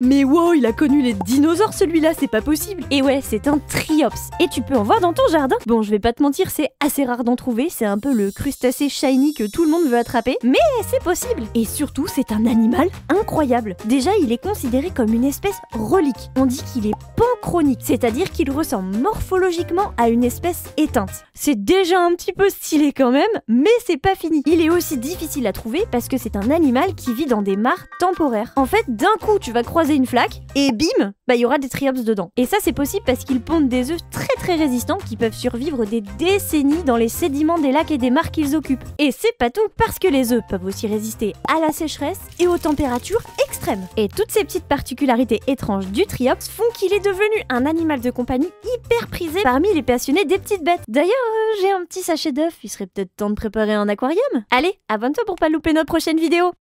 Mais wow, il a connu les dinosaures celui-là, c'est pas possible. Et ouais, c'est un triops. Et tu peux en voir dans ton jardin. Bon, je vais pas te mentir, c'est assez rare d'en trouver. C'est un peu le crustacé shiny que tout le monde veut attraper. Mais c'est possible. Et surtout, c'est un animal incroyable. Déjà, il est considéré comme une espèce relique. On dit qu'il est panchronique, c'est-à-dire qu'il ressemble morphologiquement à une espèce éteinte. C'est déjà un petit peu stylé quand même, mais c'est pas fini. Il est aussi difficile à trouver parce que c'est un animal qui vit dans des mares temporaires. En fait, d'un coup, tu vas croiser une flaque et bim, bah il y aura des triops dedans. Et ça c'est possible parce qu'ils pondent des œufs très très résistants qui peuvent survivre des décennies dans les sédiments des lacs et des mares qu'ils occupent. Et c'est pas tout parce que les œufs peuvent aussi résister à la sécheresse et aux températures extrêmes. Et toutes ces petites particularités étranges du triops font qu'il est devenu un animal de compagnie hyper prisé parmi les passionnés des petites bêtes. D'ailleurs, euh, j'ai un petit sachet d'œufs, il serait peut-être temps de préparer un aquarium. Allez, abonne-toi pour pas louper notre prochaine vidéo.